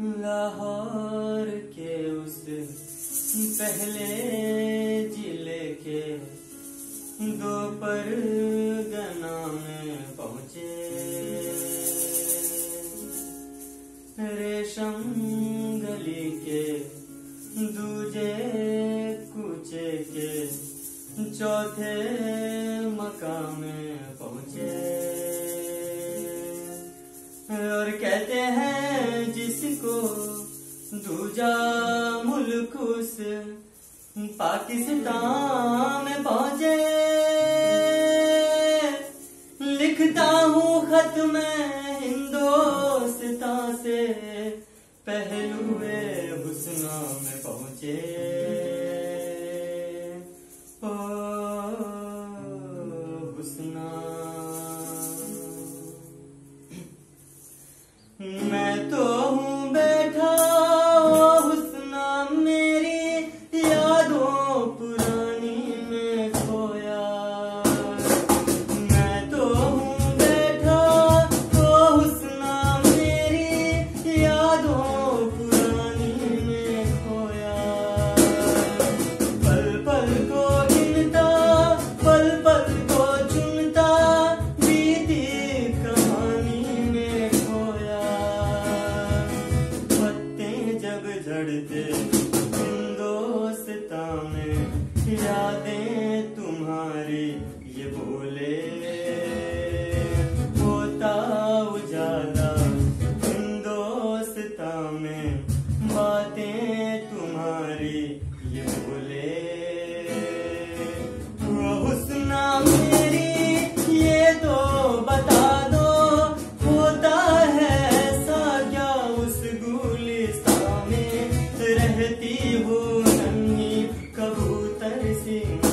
लाहौर के उस पहले ज़िले के दो पर गना में पहुँचे। रेशम गली के दूजे कूचे के चौथे मकाम में पहुँचे। और कहते हैं जिसको दूजा मुल्क उस पाकिस्तान में पहुँचे। लिखता हूँ खत में हिंदोस्ता से पहलुए हुसना में पहुँचे। गुलस्ता में यादें तुम्हारी ये बोले। होता उजाला हिंदोस्ता में बातें तुम्हारी ये बोले। see.